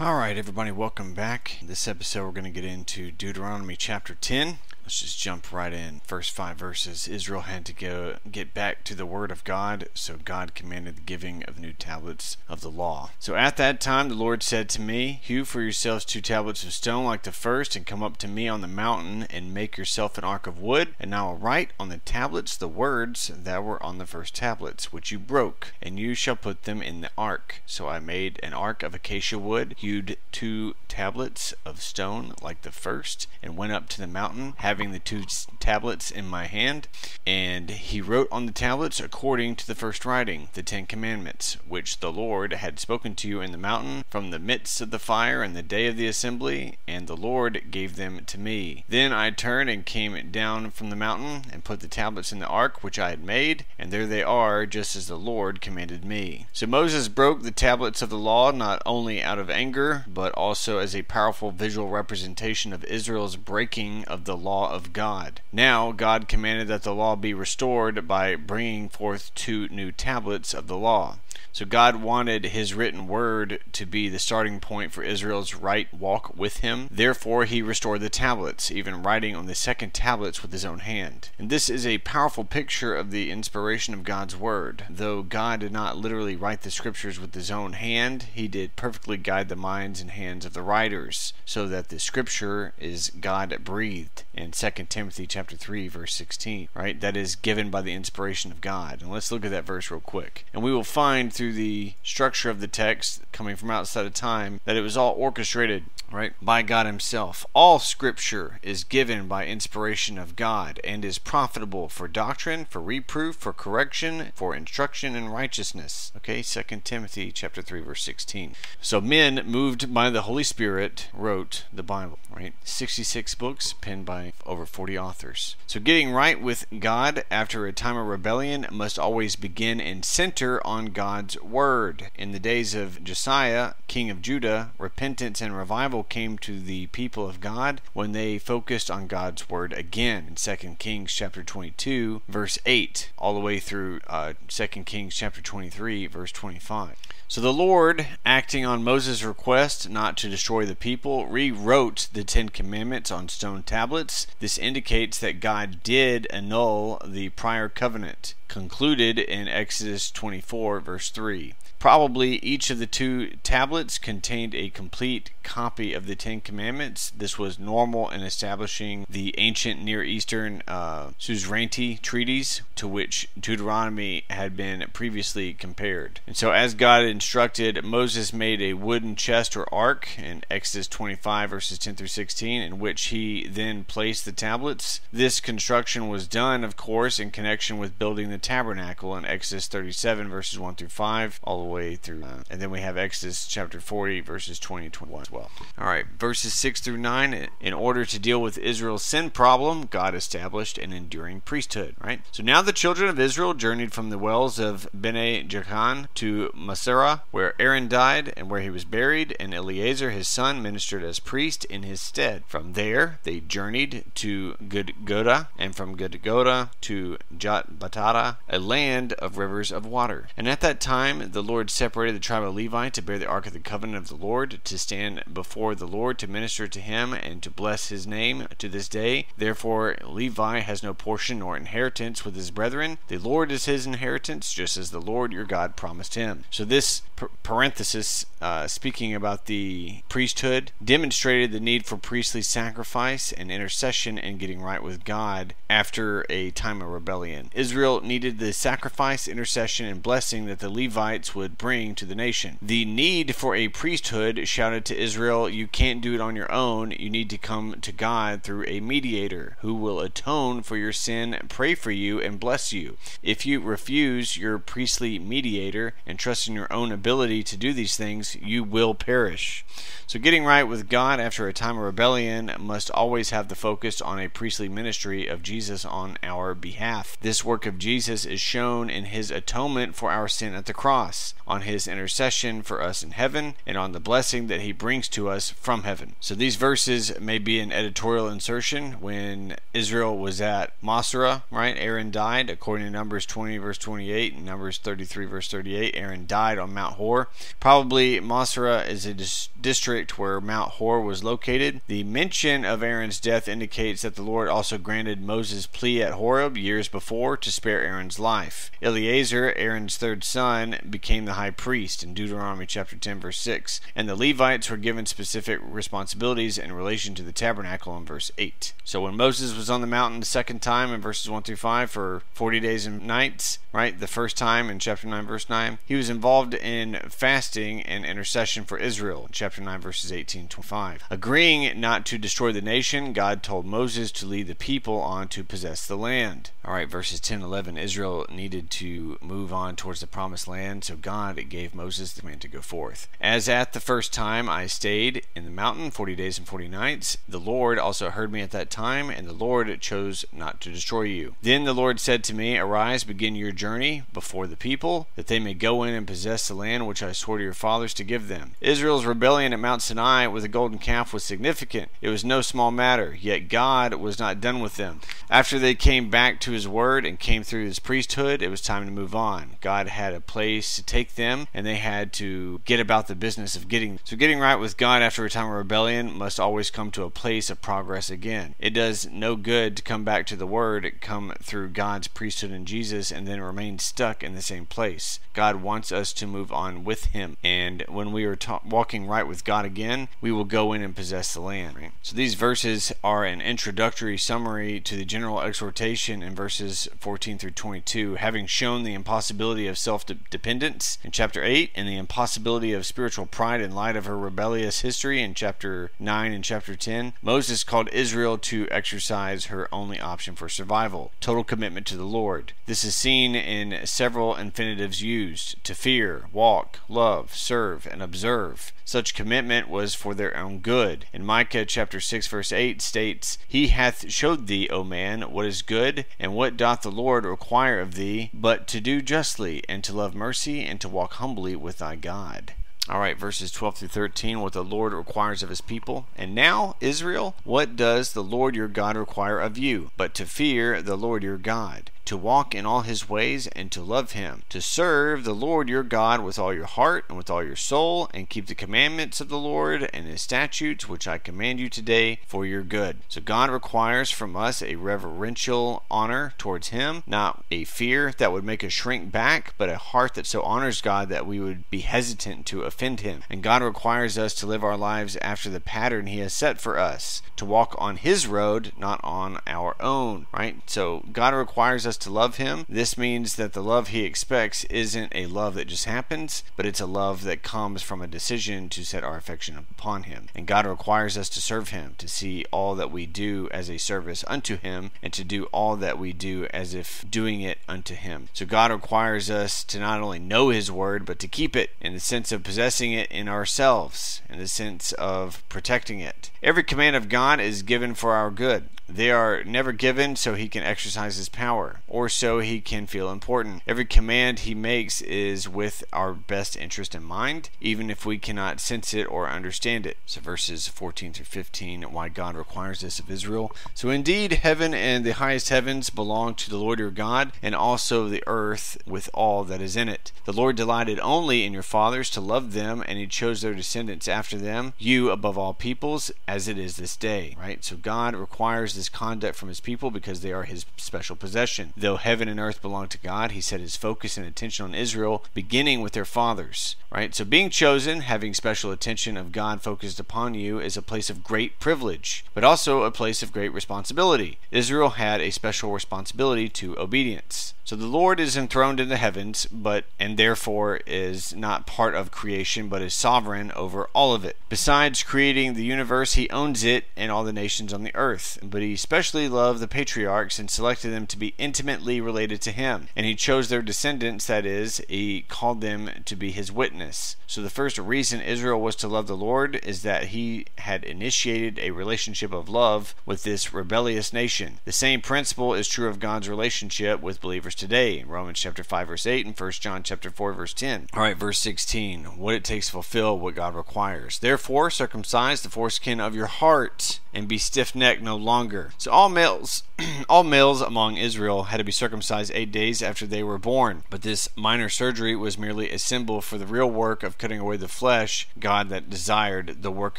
All right, everybody, welcome back. This episode, we're going to get into Deuteronomy chapter 10. Let's just jump right in. First five verses. Israel had to go get back to the word of God, so God commanded the giving of new tablets of the law. So at that time the Lord said to me, Hew for yourselves two tablets of stone like the first, and come up to me on the mountain, and make yourself an ark of wood, and I will write on the tablets the words that were on the first tablets, which you broke, and you shall put them in the ark. So I made an ark of acacia wood, hewed two tablets of stone like the first, and went up to the mountain, having having the two tablets in my hand, and he wrote on the tablets according to the first writing, the Ten Commandments, which the Lord had spoken to you in the mountain from the midst of the fire in the day of the assembly, and the Lord gave them to me. Then I turned and came down from the mountain, and put the tablets in the ark which I had made, and there they are, just as the Lord commanded me. So Moses broke the tablets of the law not only out of anger, but also as a powerful visual representation of Israel's breaking of the law of God. Now, God commanded that the law be restored by bringing forth two new tablets of the law. So God wanted his written word to be the starting point for Israel's right walk with him. Therefore, he restored the tablets, even writing on the second tablets with his own hand. And this is a powerful picture of the inspiration of God's word. Though God did not literally write the scriptures with his own hand, he did perfectly guide the minds and hands of the writers, so that the scripture is God breathed in 2 Timothy chapter 3 verse 16, right? That is given by the inspiration of God. And let's look at that verse real quick. And we will find through the structure of the text coming from outside of time that it was all orchestrated right by God himself. All scripture is given by inspiration of God and is profitable for doctrine for reproof for correction for instruction in righteousness. Okay 2 Timothy chapter 3 verse 16 so men moved by the Holy Spirit wrote the Bible right? 66 books penned by over 40 authors. So getting right with God after a time of rebellion must always begin and center on God's word in the days of Josiah king of Judah repentance and revival came to the people of God when they focused on God's word again in 2 Kings chapter 22 verse 8 all the way through uh, 2 Kings chapter 23 verse 25. So the Lord, acting on Moses' request not to destroy the people, rewrote the Ten Commandments on stone tablets. This indicates that God did annul the prior covenant concluded in Exodus 24, verse 3. Probably each of the two tablets contained a complete copy of the Ten Commandments. This was normal in establishing the ancient Near Eastern uh, Suzerainty treaties to which Deuteronomy had been previously compared. And so, as God instructed, Moses made a wooden chest or ark in Exodus 25, verses 10 through 16, in which he then placed the tablets. This construction was done, of course, in connection with building the tabernacle in Exodus 37 verses 1 through 5 all the way through uh, and then we have Exodus chapter 40 verses 20 and 21 as well. All right, verses 6 through 9 in order to deal with Israel's sin problem, God established an enduring priesthood, right? So now the children of Israel journeyed from the wells of Bene Jaakan to Moserah where Aaron died and where he was buried and Eleazar his son ministered as priest in his stead. From there they journeyed to Gudgodah and from Gudgodah to Jotbathah a land of rivers of water. And at that time the Lord separated the tribe of Levi to bear the ark of the covenant of the Lord, to stand before the Lord, to minister to him, and to bless his name to this day. Therefore Levi has no portion nor inheritance with his brethren. The Lord is his inheritance, just as the Lord your God promised him. So this parenthesis, uh, speaking about the priesthood, demonstrated the need for priestly sacrifice and intercession and getting right with God after a time of rebellion. Israel needed the sacrifice, intercession, and blessing that the Levites would bring to the nation. The need for a priesthood shouted to Israel, You can't do it on your own. You need to come to God through a mediator who will atone for your sin, pray for you, and bless you. If you refuse your priestly mediator and trust in your own ability to do these things, you will perish. So, getting right with God after a time of rebellion must always have the focus on a priestly ministry of Jesus on our behalf. This work of Jesus is shown in his atonement for our sin at the cross, on his intercession for us in heaven, and on the blessing that he brings to us from heaven. So, these verses may be an editorial insertion when Israel was at Moserah, right? Aaron died, according to Numbers 20, verse 28, and Numbers 33, verse 38. Aaron died on Mount Hor. Probably Moserah is a dis- district where Mount Hor was located. The mention of Aaron's death indicates that the Lord also granted Moses' plea at Horeb years before to spare Aaron's life. Eleazar, Aaron's third son, became the high priest in Deuteronomy chapter 10, verse 6, and the Levites were given specific responsibilities in relation to the tabernacle in verse 8. So when Moses was on the mountain the second time in verses 1 through 5 for 40 days and nights, right, the first time in chapter 9, verse 9, he was involved in fasting and intercession for Israel, chapter 9, verses 18 to 25. Agreeing not to destroy the nation, God told Moses to lead the people on to possess the land. All right, verses 10 11, Israel needed to move on towards the promised land, so God gave Moses the command to go forth. As at the first time I stayed in the mountain 40 days and 40 nights, the Lord also heard me at that time, and the Lord chose not to destroy you. Then the Lord said to me, Arise, begin your journey before the people, that they may go in and possess the land which I swore to your fathers to give them. Israel's rebellion at Mount Sinai with the golden calf was significant. It was no small matter, yet God was not done with them. After they came back to his word and came through his priesthood, it was time to move on. God had a place to take them, and they had to get about the business of getting. So, getting right with God after a time of rebellion must always come to a place of progress again. It does no good to come back to the word, come through God's priesthood in Jesus, and then remain stuck in the same place. God wants us to move on with Him, and when we are ta- walking right with God again, we will go in and possess the land. Right? So, these verses are an introductory summary to the general exhortation in verses 14 through 22, having shown the impossibility of self dependence in chapter 8 and the impossibility of spiritual pride in light of her rebellious history in chapter 9 and chapter 10. Moses called Israel to exercise her only option for survival total commitment to the Lord. This is seen in several infinitives used to fear, walk, love, serve, and observe. Such commitment was for their own good. In Micah chapter 6 verse 8 states, He hath showed thee, O man, what is good, and what doth the Lord require of thee, but to do justly, and to love mercy, and to walk humbly with thy God. All right, verses 12 through 13, what the Lord requires of his people. And now, Israel, what does the Lord your God require of you? But to fear the Lord your God to walk in all his ways and to love him, to serve the Lord your God with all your heart and with all your soul, and keep the commandments of the Lord and his statutes, which I command you today for your good. So God requires from us a reverential honor towards him, not a fear that would make us shrink back, but a heart that so honors God that we would be hesitant to offend him. And God requires us to live our lives after the pattern he has set for us, to walk on his road, not on our own, right? So God requires us to love him. This means that the love he expects isn't a love that just happens, but it's a love that comes from a decision to set our affection upon him. And God requires us to serve him, to see all that we do as a service unto him, and to do all that we do as if doing it unto him. So God requires us to not only know his word, but to keep it in the sense of possessing it in ourselves, in the sense of protecting it. Every command of God is given for our good. They are never given so he can exercise his power, or so he can feel important. Every command he makes is with our best interest in mind, even if we cannot sense it or understand it. So, verses 14 through 15, why God requires this of Israel. So, indeed, heaven and the highest heavens belong to the Lord your God, and also the earth with all that is in it. The Lord delighted only in your fathers to love them, and he chose their descendants after them, you above all peoples, as it is this day. Right? So, God requires this conduct from his people because they are his special possession. Though heaven and earth belong to God, he set his focus and attention on Israel, beginning with their fathers. Right? So being chosen, having special attention of God focused upon you, is a place of great privilege, but also a place of great responsibility. Israel had a special responsibility to obedience. So the Lord is enthroned in the heavens, but and therefore is not part of creation, but is sovereign over all of it. Besides creating the universe, he owns it and all the nations on the earth. But he especially loved the patriarchs and selected them to be intimate intimately related to him. And he chose their descendants, that is, he called them to be his witness. So the first reason Israel was to love the Lord is that he had initiated a relationship of love with this rebellious nation. The same principle is true of God's relationship with believers today Romans chapter 5 verse 8 and 1 John chapter 4 verse 10. All right, verse 16. What it takes to fulfill what God requires. Therefore, circumcise the foreskin of your heart and be stiff-necked no longer. So all males all males among Israel had to be circumcised 8 days after they were born. But this minor surgery was merely a symbol for the real work of cutting away the flesh, God that desired the work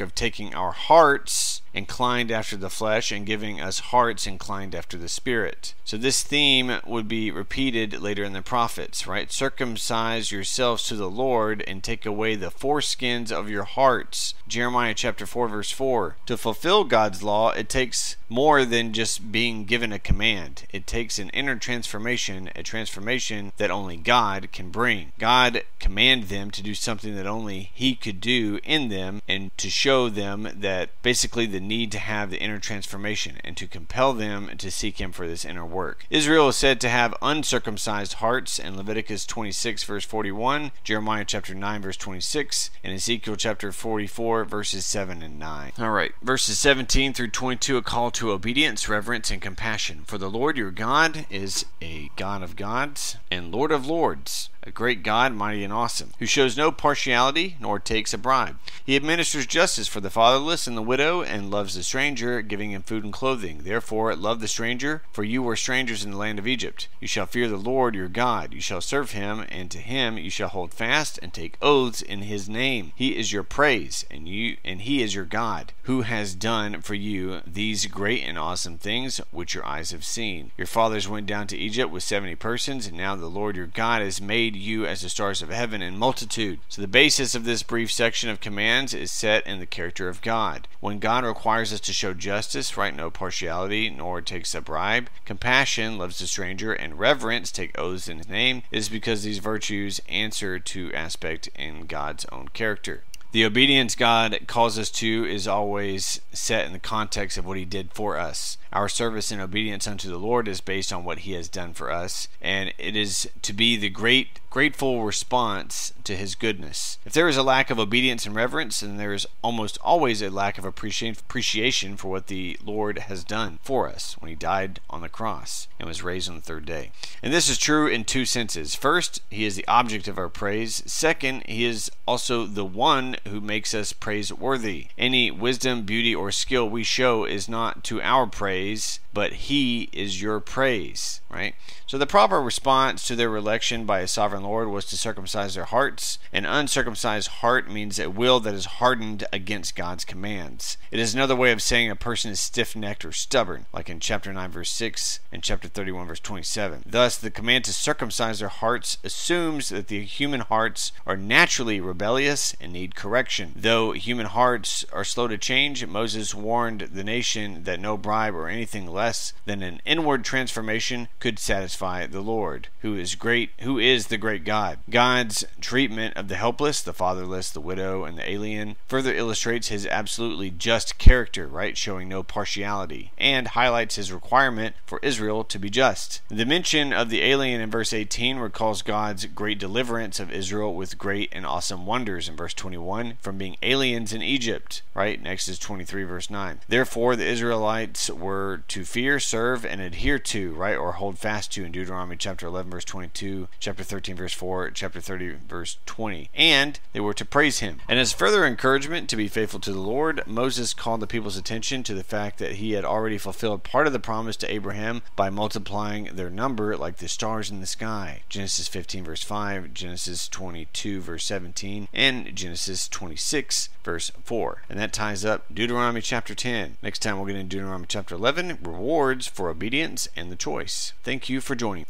of taking our hearts inclined after the flesh and giving us hearts inclined after the spirit. So this theme would be repeated later in the prophets, right? Circumcise yourselves to the Lord and take away the foreskins of your hearts. Jeremiah chapter 4 verse 4. To fulfill God's law, it takes more than just being given a command. It takes an inner transformation, a transformation that only God can bring. God commanded them to do something that only he could do in them and to show them that basically the need to have the inner transformation and to compel them to seek Him for this inner work. Israel is said to have uncircumcised hearts in Leviticus 26, verse 41, Jeremiah chapter 9, verse 26, and Ezekiel chapter 44, verses 7 and 9. All right, verses 17 through 22, a call to obedience, reverence, and compassion. For the Lord your God is a God of gods and Lord of lords a great God, mighty and awesome, who shows no partiality nor takes a bribe. He administers justice for the fatherless and the widow, and loves the stranger, giving him food and clothing. Therefore, love the stranger, for you were strangers in the land of Egypt. You shall fear the Lord your God. You shall serve him, and to him you shall hold fast and take oaths in his name. He is your praise, and you and he is your God, who has done for you these great and awesome things which your eyes have seen. Your fathers went down to Egypt with seventy persons, and now the Lord your God has made you as the stars of heaven in multitude. So the basis of this brief section of commands is set in the character of God. When God requires us to show justice, right, no partiality, nor takes a bribe, compassion, loves the stranger, and reverence, take oaths in his name, is because these virtues answer to aspect in God's own character. The obedience God calls us to is always set in the context of what He did for us. Our service and obedience unto the Lord is based on what He has done for us, and it is to be the great, grateful response to His goodness. If there is a lack of obedience and reverence, then there is almost always a lack of appreciation for what the Lord has done for us when He died on the cross and was raised on the third day. And this is true in two senses. First, He is the object of our praise. Second, He is also the one who makes us praiseworthy. Any wisdom, beauty, or skill we show is not to our praise, but He is your praise, right? So the proper response to their election by a sovereign Lord was to circumcise their hearts. An uncircumcised heart means a will that is hardened against God's commands. It is another way of saying a person is stiff necked or stubborn, like in chapter 9, verse 6 and chapter 31, verse 27. Thus, the command to circumcise their hearts assumes that the human hearts are naturally rebellious and need correction. Though human hearts are slow to change, Moses warned the nation that no bribe or anything less than an inward transformation could satisfy the Lord, who is great, who is the great God. God's treatment of the helpless, the fatherless, the widow, and the alien further illustrates his absolutely just character, right, showing no partiality, and highlights his requirement for Israel to be just. The mention of the alien in verse 18 recalls God's great deliverance of Israel with great and awesome wonders in verse 21 from being aliens in Egypt, right? Exodus 23 verse 9. Therefore the Israelites were to fear, serve, and adhere to, right, or hold fast to in Deuteronomy chapter 11, verse 22, chapter 13, verse 4, chapter 30, verse 20. And they were to praise him. And as further encouragement to be faithful to the Lord, Moses called the people's attention to the fact that he had already fulfilled part of the promise to Abraham by multiplying their number like the stars in the sky. Genesis 15, verse 5, Genesis 22, verse 17, and Genesis 26, verse 4. And that ties up Deuteronomy chapter 10. Next time we'll get into Deuteronomy chapter 11 rewards for obedience and the choice. Thank you for joining.